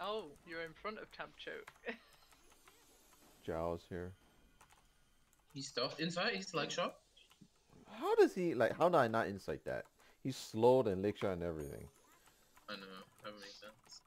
Oh, you're in front of Tab Choke. Here. He's stuffed inside. He's leg shot. How does he like? How did I not insight that? He's slowed and leg shot and everything. I know. That makes sense.